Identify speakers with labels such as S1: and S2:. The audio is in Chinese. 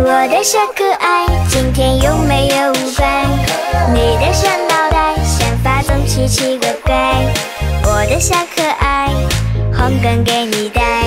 S1: 我的小可爱，今天有没有乖？你的小脑袋，想法总奇奇怪怪。我的小可爱，红梗给你带。